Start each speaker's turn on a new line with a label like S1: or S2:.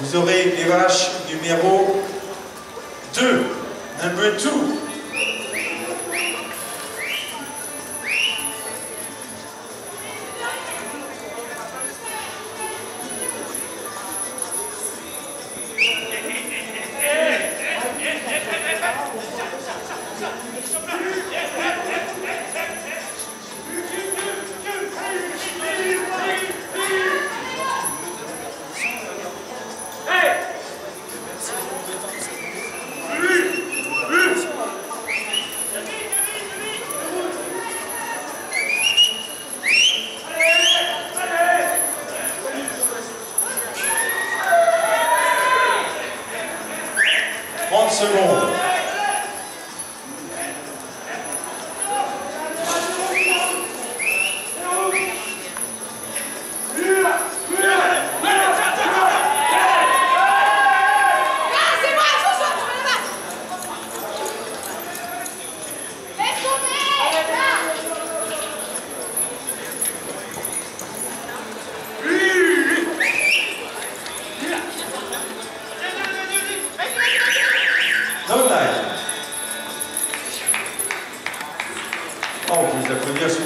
S1: vous aurez les vaches numéro 2, number 2. once and all. Altos da Coliação